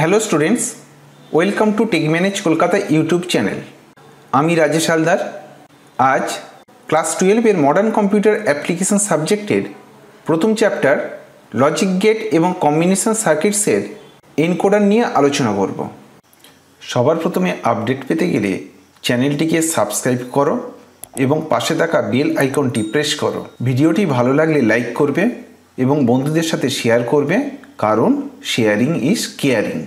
Hello students welcome to tech manage Kolkata YouTube channel আমি রাজেশ হালদার। আজ class টুয়েলভের modern computer application সাবজেক্টের প্রথম চ্যাপ্টার লজিক গেট এবং কম্বিনেশন সার্কিটসের এনকোডার নিয়ে আলোচনা করব। সবার প্রথমে আপডেট পেতে গেলে চ্যানেলটিকে সাবস্ক্রাইব করো এবং পাশে থাকা বেল আইকনটি প্রেস করো। ভিডিওটি ভালো লাগলে লাইক করবে এবং বন্ধুদের সাথে শেয়ার করবে। কারণ শেয়ারিং ইজ কেয়ারিং।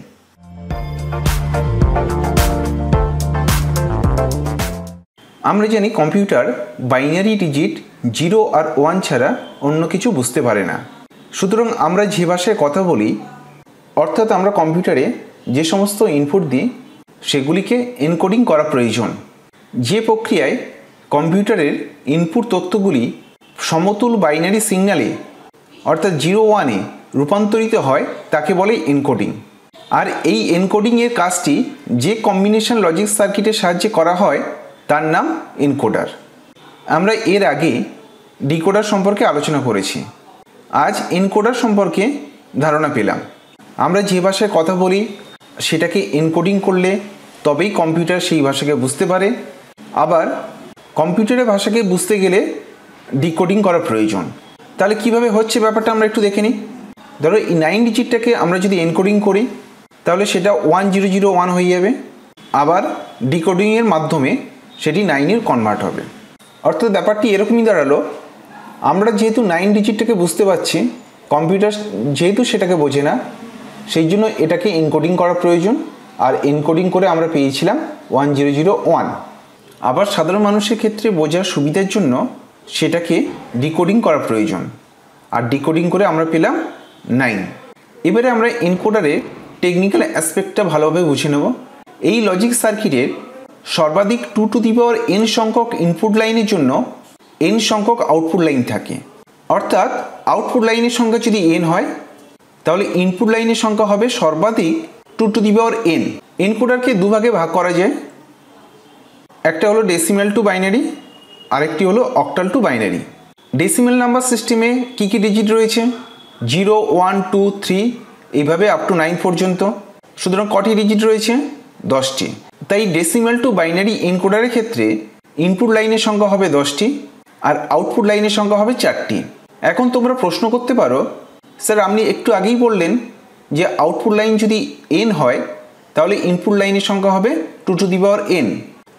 আমরা জানি কম্পিউটার বাইনারি ডিজিট, জিরো আর ওয়ান ছাড়া অন্য কিছু বুঝতে পারে না। সুতরাং আমরা যে ভাষায় কথা বলি, অর্থাৎ আমরা কম্পিউটারে যে সমস্ত ইনপুট দিই, সেগুলিকে এনকোডিং করা প্রয়োজন। যে প্রক্রিয়ায় কম্পিউটারের ইনপুট তথ্যগুলি সমতুল বাইনারি সিগন্যালে অর্থাৎ জিরো ওয়ানে রূপান্তরিত হয়, তাকে বলে এনকোডিং। আর এই এনকোডিংয়ের কাজটি যে কম্বিনেশন লজিক সার্কিটের সাহায্যে করা হয়, তার নাম এনকোডার। আমরা এর আগে ডিকোডার সম্পর্কে আলোচনা করেছি। আজ এনকোডার সম্পর্কে ধারণা পেলাম। আমরা যে ভাষায় কথা বলি, সেটাকে এনকোডিং করলে তবেই কম্পিউটার সেই ভাষাকে বুঝতে পারে। আবার কম্পিউটারের ভাষাকে বুঝতে গেলে ডিকোডিং করা প্রয়োজন। তাহলে কীভাবে হচ্ছে ব্যাপারটা আমরা একটু দেখে নিই। ধরো এই নাইন ডিজিটটাকে আমরা যদি এনকোডিং করি, তাহলে সেটা ওয়ান জিরো জিরো ওয়ান হয়ে যাবে। আবার ডিকোডিংয়ের মাধ্যমে সেটি নাইনের কনভার্ট হবে। অর্থাৎ ব্যাপারটি এরকমই দাঁড়াল, আমরা যেহেতু নাইন ডিজিটটাকে বুঝতে পারছি কম্পিউটার যেহেতু সেটাকে বোঝে না, সেই জন্য এটাকে এনকোডিং করা প্রয়োজন। আর এনকোডিং করে আমরা পেয়েছিলাম ওয়ান জিরো জিরো ওয়ান আবার সাধারণ মানুষের ক্ষেত্রে বোঝার সুবিধার জন্য সেটাকে ডিকোডিং করা প্রয়োজন। আর ডিকোডিং করে আমরা পেলাম নাইন এবারে আমরা এনকোডারে টেকনিক্যাল অ্যাসপেক্টটা ভালোভাবে বুঝে নেব। এই লজিক সার্কিটের সর্বাধিক two to the power N সংখ্যক ইনপুট লাইনের জন্য এন সংখ্যক আউটপুট লাইন থাকে। অর্থাৎ আউটপুট লাইনের সংখ্যা যদি এন হয়, তাহলে ইনপুট লাইনের সংখ্যা হবে সর্বাধিক two to the power N এনকোডারকে দুভাগে ভাগ করা যায়। একটা হলো ডেসিমেল টু বাইনারি আরেকটি হলো octal to binary decimal number সিস্টেমে কী কী ডিজিট রয়েছে? জিরো ওয়ান টু থ্রি, এইভাবে আপ টু নাইন পর্যন্ত। সুতরাং কটি ডিজিট রয়েছে? দশটি। তাই ডেসিমেল টু বাইনারি এনকোডারের ক্ষেত্রে ইনপুট লাইনের সংখ্যা হবে দশটি, আর আউটপুট লাইনের সংখ্যা হবে চারটি। এখন তোমরা প্রশ্ন করতে পারো, স্যার আপনি একটু আগেই বললেন যে আউটপুট লাইন যদি এন হয়, তাহলে ইনপুট লাইনের সংখ্যা হবে two to the power N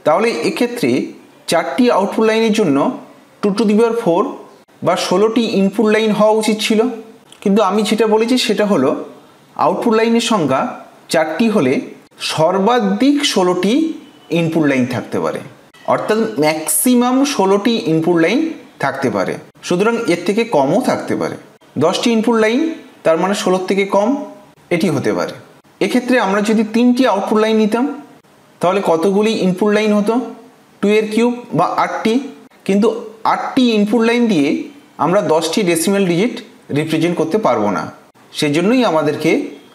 তাহলে এক্ষেত্রে চারটি আউটপুট লাইনের জন্য two to the power four বা ষোলোটি ইনপুট লাইন হওয়া উচিত ছিল। কিন্তু আমি যেটা বলেছি সেটা হলো আউটপুট লাইনের সংখ্যা চারটি হলে সর্বাধিক ষোলোটি ইনপুট লাইন থাকতে পারে। অর্থাৎ ম্যাক্সিমাম ষোলোটি ইনপুট লাইন থাকতে পারে। সুতরাং এর থেকে কমও থাকতে পারে। দশটি ইনপুট লাইন তার মানে ষোলোর থেকে কম, এটি হতে পারে। এক্ষেত্রে আমরা যদি তিনটি আউটপুট লাইন নিতাম, তাহলে কতগুলি ইনপুট লাইন হতো? টু এর কিউব বা আটটি। কিন্তু আটটি ইনপুট লাইন দিয়ে আমরা দশটি ডেসিমেল ডিজিট রিপ্রেজেন্ট করতে পারব না। সেজন্যই আমাদেরকে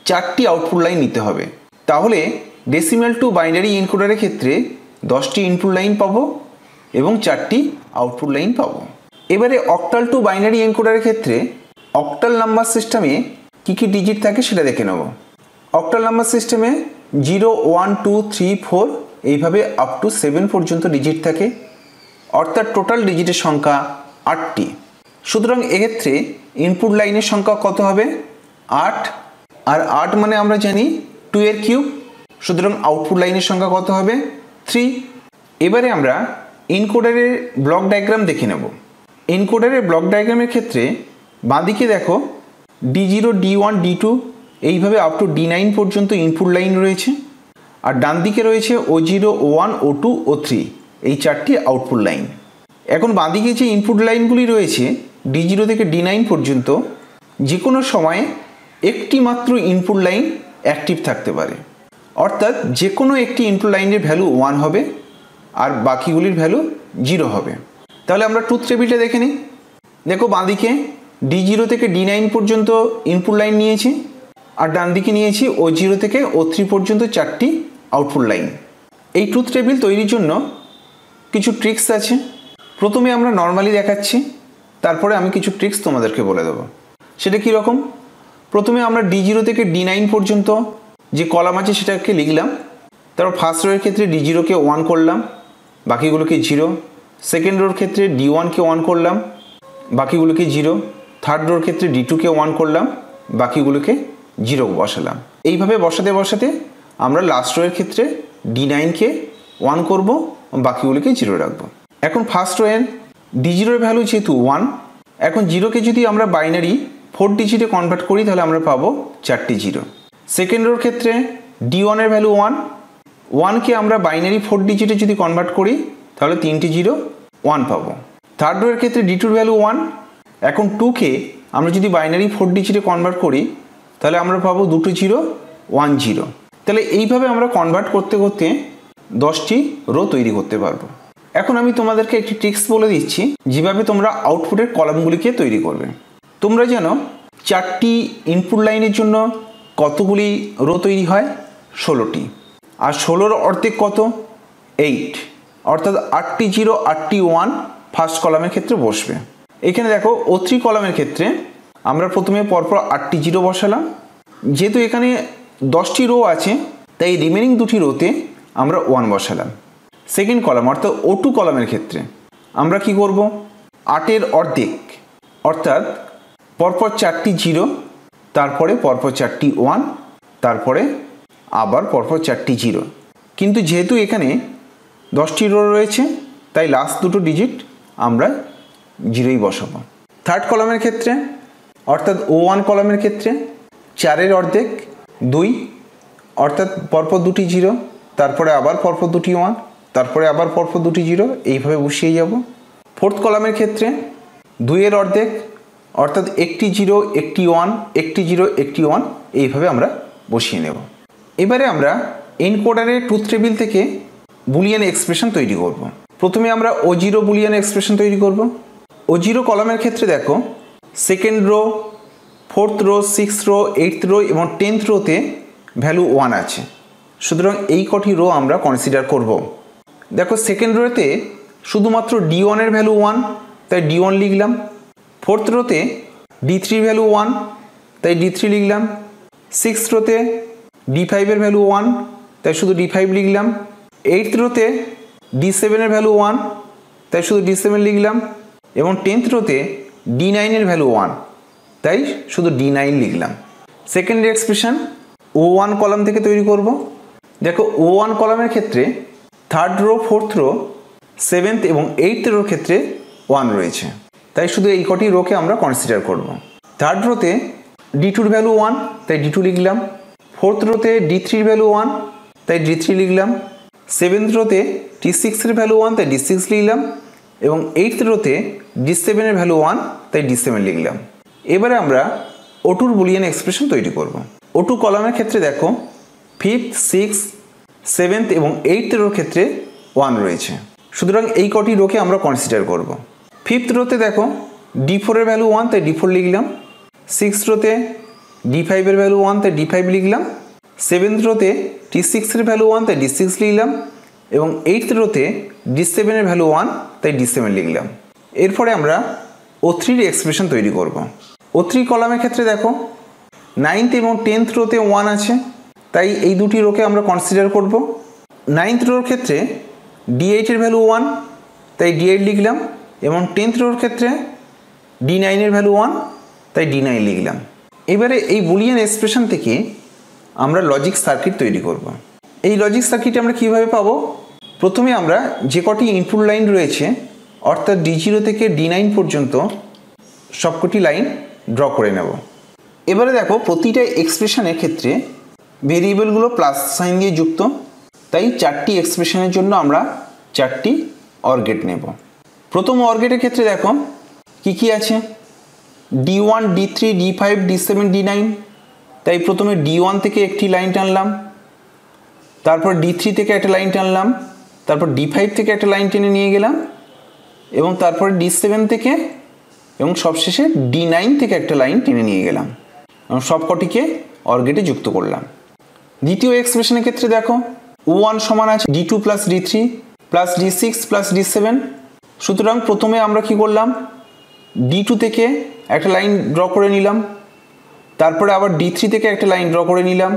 চারটি আউটপুট লাইন নিতে হবে। তাহলে ডেসিমেল টু বাইনারি ইনকোডারের ক্ষেত্রে দশটি ইনপুট লাইন পাবো এবং চারটি আউটপুট লাইন পাবো। এবারে অক্টাল টু বাইনারি এনকোডারের ক্ষেত্রে অক্টাল নাম্বার সিস্টেমে কী কী ডিজিট থাকে সেটা দেখে নেব। অক্টাল নাম্বার সিস্টেমে zero one two three four এইভাবে আপ টু সেভেন পর্যন্ত ডিজিট থাকে। অর্থাৎ টোটাল ডিজিটের সংখ্যা আটটি। সুতরাং এক্ষেত্রে ইনপুট লাইনের সংখ্যা কত হবে? আট। আর আট মানে আমরা জানি টু এর কিউব সুতরাং আউটপুট লাইনের সংখ্যা কত হবে? থ্রি এবারে আমরা ইনকোডারের ব্লক ডায়াগ্রাম দেখে নেব। ইনকোডারের ব্লক ডায়াগ্রামের ক্ষেত্রে বাঁদিকে দেখো D zero D one D two এইভাবে আপ টু ডি নাইন পর্যন্ত ইনপুট লাইন রয়েছে। আর ডান দিকে রয়েছে O zero O one O two O three এই চারটি আউটপুট লাইন এখন বাঁদিকে যে ইনপুট লাইনগুলি রয়েছে ডি জিরো থেকে ডি নাইন পর্যন্ত যে কোনো সময়ে একটি মাত্র ইনপুট লাইন অ্যাক্টিভ থাকতে পারে। অর্থাৎ যে কোনো একটি ইনপুট লাইনের ভ্যালু ওয়ান হবে আর বাকিগুলির ভ্যালু জিরো হবে। তাহলে আমরা ট্রুথ টেবিলটা দেখে নিই। দেখো বাঁদিকে ডি জিরো থেকে ডি নাইন পর্যন্ত ইনপুট লাইন নিয়েছি আর ডান দিকে নিয়েছি ও জিরো থেকে ও থ্রি পর্যন্ত চারটি আউটপুট লাইন এই ট্রুথ টেবিল তৈরির জন্য কিছু ট্রিক্স আছে। প্রথমে আমরা নর্মালি দেখাচ্ছি। তারপরে আমি কিছু ট্রিক্স তোমাদেরকে বলে দেবো। সেটা কি রকম? প্রথমে আমরা ডি জিরো থেকে ডি নাইন পর্যন্ত যে কলাম আছে সেটাকে লিখলাম, তারপর ফার্স্ট রোয়ের ক্ষেত্রে ডি জিরোকে ওয়ান করলাম, বাকিগুলোকে জিরো সেকেন্ড রোর ক্ষেত্রে ডি ওয়ানকে ওয়ান করলাম, বাকিগুলোকে জিরো থার্ড রোর ক্ষেত্রে ডি টুকে ওয়ান করলাম, বাকিগুলোকে জিরো বসালাম। এইভাবে বসাতে বসাতে আমরা লাস্ট রোয়ের ক্ষেত্রে ডি নাইনকে ওয়ান করব, বাকিগুলোকে জিরো রাখব। এখন ফার্স্ট রোয়ের ডি জিরোর ভ্যালু যেহেতু ওয়ান এখন জিরোকে যদি আমরা বাইনারি ফোর ডিজিটে কনভার্ট করি, তাহলে আমরা পাবো চারটি জিরো সেকেন্ড রোর ক্ষেত্রে ডি ওয়ানের ভ্যালু ওয়ান ওয়ানকে আমরা বাইনারি ফোর ডিজিটে যদি কনভার্ট করি, তাহলে তিনটি জিরো ওয়ান পাবো। থার্ড রোয়ের ক্ষেত্রে ডি টুর ভ্যালু ওয়ান এখন টুকে আমরা যদি বাইনারি ফোর ডিজিটে কনভার্ট করি, তাহলে আমরা পাবো দুটো জিরো ওয়ান জিরো তাহলে এইভাবে আমরা কনভার্ট করতে করতে দশটি রো তৈরি করতে পারব। এখন আমি তোমাদেরকে একটি টিক্স বলে দিচ্ছি, যেভাবে তোমরা আউটপুটের কলামগুলিকে তৈরি করবে। তোমরা যেন চারটি ইনপুট লাইনের জন্য কতগুলি রো তৈরি হয়? ষোলোটি। আর ষোলোর অর্ধেক কত? এইট অর্থাৎ আটটি জিরো আটটি ওয়ান ফার্স্ট কলামের ক্ষেত্রে বসবে। এখানে দেখো ও থ্রি কলামের ক্ষেত্রে আমরা প্রথমে পরপর আটটি জিরো বসালাম। যেহেতু এখানে দশটি রো আছে, তাই রিমেনিং দুটি রোতে আমরা ওয়ান বসালাম। সেকেন্ড কলাম, অর্থাৎ ও টু কলামের ক্ষেত্রে। আমরা কি করব? আটের অর্ধেক, অর্থাৎ পরপর চারটি জিরো, তারপরে পরপর চারটি ওয়ান, তারপরে আবার পরপর চারটি জিরো। কিন্তু যেহেতু এখানে দশটি রো রয়েছে, তাই লাস্ট দুটো ডিজিট আমরা জিরোই বসাবো। থার্ড কলামের ক্ষেত্রে, অর্থাৎ ও ওয়ান কলামের ক্ষেত্রে, চারের অর্ধেক, দুই, অর্থাৎ পরপর দুটি জিরো, তারপরে আবার পরপর দুটি ওয়ান তারপরে আবার পরপর দুটি জিরো, এইভাবে বসিয়ে যাব। ফোর্থ কলামের ক্ষেত্রে দুইয়ের অর্ধেক, অর্থাৎ একটি জিরো, একটি ওয়ান, একটি জিরো, একটি ওয়ান, এইভাবে আমরা বসিয়ে নেব। এবারে আমরা এনকোডারের ট্রুথ টেবিল থেকে বুলিয়ান এক্সপ্রেশন তৈরি করব। প্রথমে আমরা ও জিরো বুলিয়ান এক্সপ্রেশন তৈরি করব। ও জিরো কলামের ক্ষেত্রে দেখো, second row, fourth row, six row, eight row এবং টেন্থ রোতে ভ্যালু ওয়ান আছে। সুতরাং এই কটি রো আমরা কনসিডার করব। দেখো সেকেন্ড রোতে শুধুমাত্র ডি ওয়ানের ভ্যালু ওয়ান তাই ডি ওয়ান লিখলাম। ফোর্থ রোতে ডি থ্রির ভ্যালু ওয়ান তাই ডি থ্রি লিখলাম। সিক্স রোতে ডি ফাইভের ভ্যালু ওয়ান তাই শুধু ডি ফাইভ লিখলাম। এইট রোতে ডি সেভেনের ভ্যালু ওয়ান তাই শুধু ডি সেভেন লিখলাম। এবং টেন্থ রোতে ডি নাইনের ভ্যালু ওয়ান তাই শুধু ডি নাইন লিখলাম। Second expression O one column থেকে তৈরি করব। দেখো ও ওয়ান কলামের ক্ষেত্রে third row fourth row seventh এবং এইথ রোর ক্ষেত্রে ওয়ান রয়েছে। তাই শুধু এই কটি রোকে আমরা কনসিডার করব। থার্ড রোতে ডি টুর ভ্যালু ওয়ান তাই ডি টু লিখলাম। ফোর্থ রোতে ডি থ্রির ভ্যালু ওয়ান তাই ডি থ্রি লিখলাম। সেভেন্থ রোতে ডি সিক্সের ভ্যালু ওয়ান তাই ডি সিক্স লিখলাম। এবং এইথ রোতে ডি সেভেনের ভ্যালু ওয়ান তাই ডি সেভেন লিখলাম। এবারে আমরা ওটুর বুলিয়ান এক্সপ্রেশন তৈরি করব। ওটু কলামের ক্ষেত্রে দেখো ফিফথ সিক্স সেভেন্থ এবং এইথ রোর ক্ষেত্রে ওয়ান রয়েছে। সুতরাং এই কটি রোকে আমরা কনসিডার করব। ফিফথ রোতে দেখো ডি ফোরের ভ্যালু ওয়ান তাই ডি ফোর লিখলাম। সিক্স রোতে ডি ফাইভের ভ্যালু ওয়ান তাই ডি ফাইভ লিখলাম। সেভেন্থ রোতে ডি সিক্সের ভ্যালু ওয়ান তাই ডি সিক্স লিখলাম। এবং এইথ রোতে ডি সেভেনের ভ্যালু ওয়ান তাই ডি সেভেন লিখলাম। এরপরে আমরা ও থ্রির এক্সপ্রেশন তৈরি করব। ও থ্রি কলামের ক্ষেত্রে দেখো নাইনথ এবং টেন্থ রোতে ওয়ান আছে। তাই এই দুটি রোকে আমরা কনসিডার করব। নাইনথ রোর ক্ষেত্রে ডি এইটের ভ্যালু ওয়ান তাই ডি এইট লিখলাম এবং টেন্থ রোর ক্ষেত্রে ডি নাইনের ভ্যালু ওয়ান তাই ডি নাইন লিখলাম। এবারে এই বুলিয়ান এক্সপ্রেশন থেকে আমরা লজিক সার্কিট তৈরি করব। এই লজিক সার্কিট আমরা কীভাবে পাবো? প্রথমে আমরা যে কটি ইনপুট লাইন রয়েছে, অর্থাৎ ডি জিরো থেকে ডি নাইন পর্যন্ত সবকটি লাইন ড্র করে নেব। এবারে দেখো, প্রতিটা এক্সপ্রেশনের ক্ষেত্রে ভেরিয়েবলগুলো প্লাস সাইন দিয়ে যুক্ত। তাই চারটি এক্সপ্রেশনের জন্য আমরা চারটি অর্গেট নেব। প্রথম অর্গেটের ক্ষেত্রে দেখো, কি কি আছে? D one D three D five D seven D nine তাই প্রথমে ডি ওয়ান থেকে একটি লাইন টানলাম। তারপর ডি থ্রি থেকে একটা লাইন টানলাম। তারপর ডি ফাইভ থেকে একটা লাইন টেনে নিয়ে গেলাম। এবং তারপর ডি সেভেন থেকে এবং সবশেষে ডি নাইন থেকে একটা লাইন টেনে নিয়ে গেলাম। এবং সবকটিকে অর্গেটে যুক্ত করলাম। দ্বিতীয় এক্সপ্রেশনের ক্ষেত্রে দেখো ওয়ান সমান আছে D two plus D three plus D six plus D seven সুতরাং প্রথমে আমরা কি করলাম ডি টু থেকে একটা লাইন ড্র করে নিলাম, তারপরে আবার ডি থ্রি থেকে একটা লাইন ড্র করে নিলাম,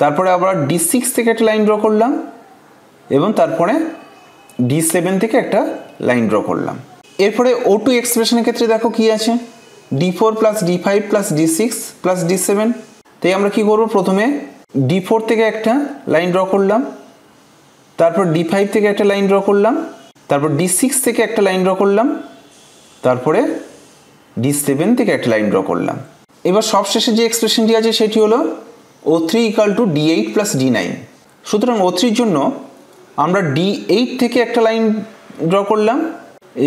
তারপরে আবার ডি সিক্স থেকে একটা লাইন ড্র করলাম এবং তারপরে ডি সেভেন থেকে একটা লাইন ড্র করলাম। এরপরে ও টু এক্সপ্রেশনের ক্ষেত্রে দেখো কি আছে D four plus D five plus D six plus D seven তাই আমরা কি করব, প্রথমে ডি ফোর থেকে একটা লাইন ড্র করলাম, তারপর ডি ফাইভ থেকে একটা লাইন ড্র করলাম, তারপর ডি সিক্স থেকে একটা লাইন ড্র করলাম, তারপরে ডি সেভেন থেকে একটা লাইন ড্র করলাম। এবার সবশেষে যে এক্সপ্রেশনটি আছে সেটি হলো O three equal to D eight plus D nine সুতরাং ও থ্রির জন্য আমরা ডি এইট থেকে একটা লাইন ড্র করলাম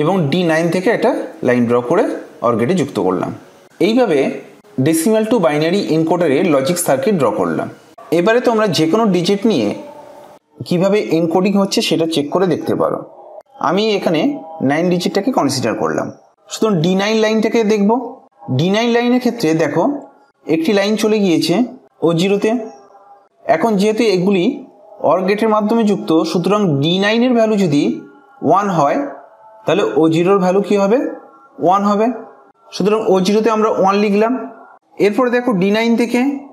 এবং ডি নাইন থেকে একটা লাইন ড্র করে অর্গেটে যুক্ত করলাম। এইভাবে ডেসিমাল টু বাইনারি এনকোডারের লজিক সার্কিট ড্র করলাম। এবারে তোমরা যে কোনো ডিজিট নিয়ে কীভাবে এনকোডিং হচ্ছে সেটা চেক করে দেখতে পারো। আমি এখানে নাইন ডিজিটটাকে কনসিডার করলাম। সুতরাং ডি নাইন লাইনটাকে দেখব। ডি নাইন লাইনের ক্ষেত্রে দেখো, একটি লাইন চলে গিয়েছে ও জিরোতে এখন যেহেতু এগুলি অর গেটের মাধ্যমে যুক্ত, সুতরাং ডি নাইনের ভ্যালু যদি ওয়ান হয়, তাহলে ও জিরোর ভ্যালু কী হবে? ওয়ান হবে। সুতরাং ও জিরোতে আমরা ওয়ান লিখলাম। এরপরে দেখো ডি নাইন থেকে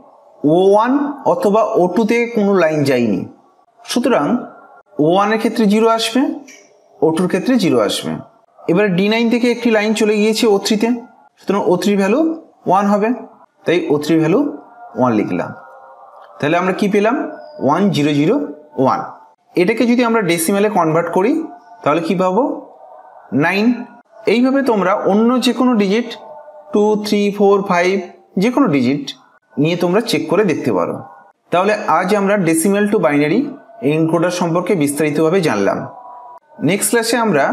ও ওয়ান অথবা ও টুতে কোনো লাইন যায়নি। সুতরাং ও ওয়ানের ক্ষেত্রে জিরো আসবে ও টুর ক্ষেত্রে জিরো আসবে। এবার ডি নাইন থেকে একটি লাইন চলে গিয়েছে ও থ্রিতে সুতরাং ও থ্রি ভ্যালু ওয়ান হবে। তাই ও থ্রি ভ্যালু ওয়ান লিখলাম। তাহলে আমরা কি পেলাম? ওয়ান জিরো জিরো ওয়ান এটাকে যদি আমরা ডেসিমেলে কনভার্ট করি, তাহলে কি পাবো? নাইন এইভাবে তোমরা অন্য যে কোনো digit two three four five যে কোনো ডিজিট নিয়ে তোমরা চেক করে দেখতে পারো। তাহলে আজ আমরা ডেসিমেল টু বাইনারি এনকোডার সম্পর্কে বিস্তারিতভাবে জানলাম। নেক্সট ক্লাসে আমরা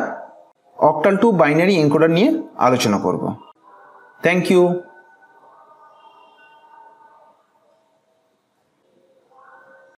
অক্টাল টু বাইনারি এনকোডার নিয়ে আলোচনা করব। Thank you